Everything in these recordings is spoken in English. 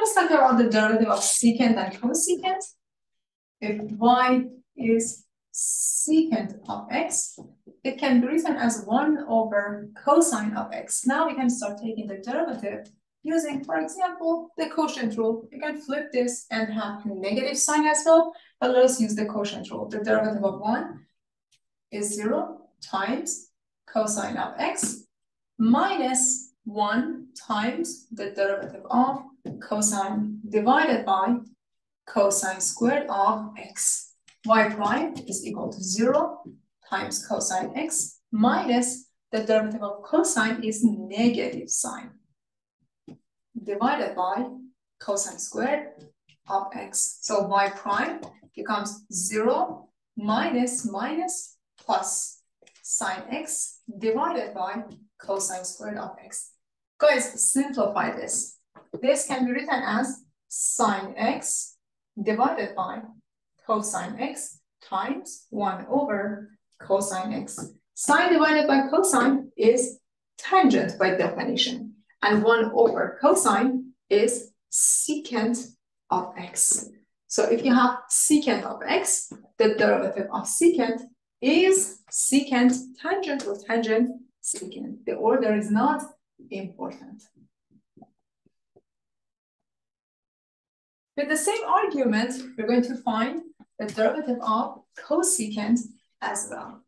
Let's talk about the derivative of secant and cosecant. If y is secant of x, it can be written as 1 over cosine of x. Now we can start taking the derivative using, for example, the quotient rule. You can flip this and have negative sign as well, but let us use the quotient rule. The derivative of 1 is 0 times cosine of x minus 1 times the derivative of cosine divided by cosine squared of x. y prime is equal to 0 times cosine x minus the derivative of cosine is negative sine divided by cosine squared of x. So y prime becomes 0 minus minus plus sine x divided by cosine squared of x. Guys, simplify this. This can be written as sine x divided by cosine x times 1 over cosine x. Sine divided by cosine is tangent by definition, and 1 over cosine is secant of x. So if you have secant of x, the derivative of secant is secant tangent or tangent secant. The order is not important. With the same argument, we're going to find the derivative of cosecant as well.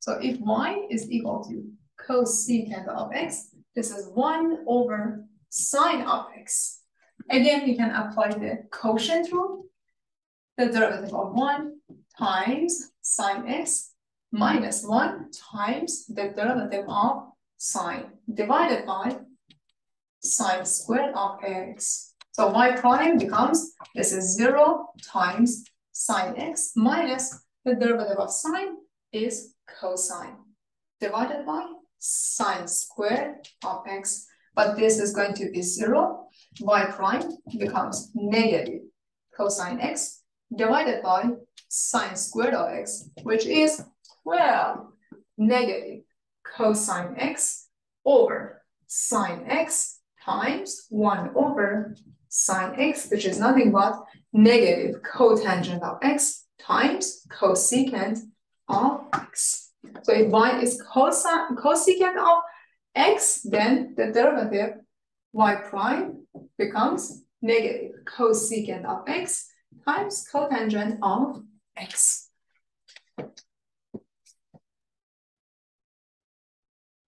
So if y is equal to cosecant of x, this is 1 over sine of x. Again, you can apply the quotient rule. The derivative of 1 times sine x minus 1 times the derivative of sine divided by sine squared of x. So y prime becomes, this is 0 times sine x minus the derivative of sine is cosine divided by sine squared of x. But this is going to be 0. y prime becomes negative cosine x divided by sine squared of x, which is, well, negative cosine x over sine x times 1 over sine x, which is nothing but negative cotangent of x times cosecant of x. So if y is cosine, cosecant of x, then the derivative y prime becomes negative cosecant of x times cotangent of x.